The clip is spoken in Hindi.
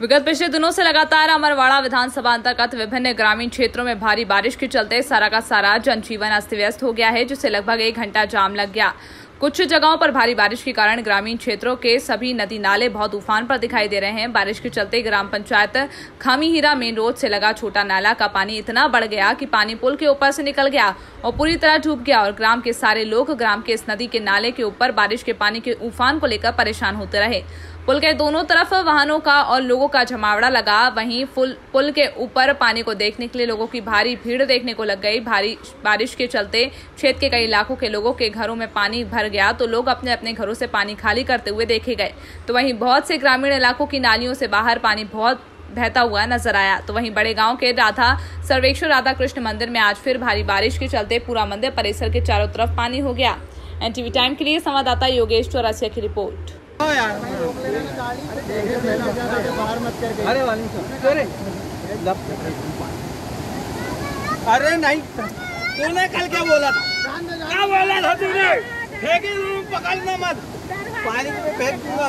विगत पिछले दिनों से लगातार अमरवाड़ा विधानसभा अंतर्गत विभिन्न ग्रामीण क्षेत्रों में भारी बारिश के चलते सारा का सारा जनजीवन अस्त व्यस्त हो गया है, जिससे लगभग एक घंटा जाम लग गया। कुछ जगहों पर भारी बारिश के कारण ग्रामीण क्षेत्रों के सभी नदी नाले बहुत उफान पर दिखाई दे रहे हैं। बारिश के चलते ग्राम पंचायत खामी हीरा मेन रोड से लगा छोटा नाला का पानी इतना बढ़ गया कि पानी पुल के ऊपर से निकल गया और पूरी तरह डूब गया और ग्राम के सारे लोग ग्राम के इस नदी के नाले के ऊपर बारिश के पानी के उफान को लेकर परेशान होते रहे। पुल के दोनों तरफ़ वाहनों का और लोगों का जमावड़ा लगा। वहीं पुल के ऊपर पानी को देखने के लिए लोगों की भारी भीड़ देखने को लग गई। भारी बारिश के चलते क्षेत्र के कई इलाकों के लोगों के घरों में पानी भर गया तो लोग अपने अपने घरों से पानी खाली करते हुए देखे गए। तो वहीं बहुत से ग्रामीण इलाकों की नालियों से बाहर पानी बहुत बहता हुआ नज़र आया। तो वहीं बड़े गाँव के राधा, सर्वेश्वर राधा कृष्ण मंदिर में आज फिर भारी बारिश के चलते पूरा मंदिर परिसर के चारों तरफ़ पानी हो गया। एनटीवी टाइम के लिए संवाददाता योगेश चौरासिया की रिपोर्ट। अरे नहीं, तूने कल क्या बोला था? क्या बोला था तूने? फेंके पकड़ना मत। पानी में फेंक दूँगा।